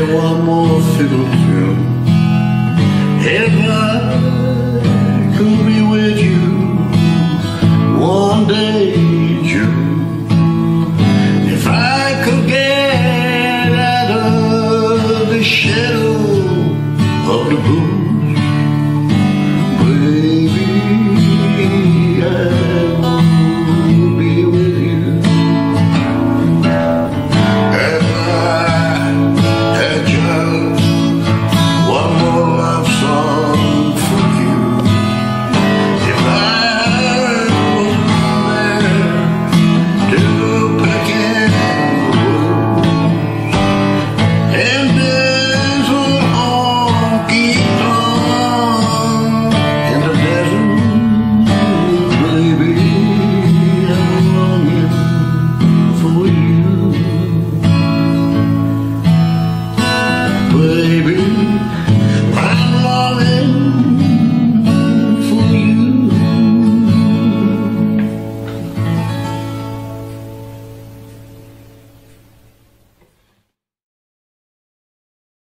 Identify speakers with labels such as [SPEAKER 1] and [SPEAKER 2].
[SPEAKER 1] One more fiddle tune. If I could be with you one day, June If I could get out of the shadow of the blue